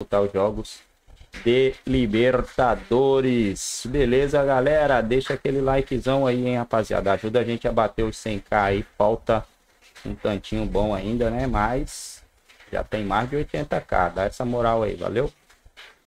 disputar os jogos de Libertadores. Beleza, galera? Deixa aquele likezão aí, hein, rapaziada. Ajuda a gente a bater os 100k aí. Falta um tantinho bom ainda, né? Mas já tem mais de 80k. Dá essa moral aí, valeu?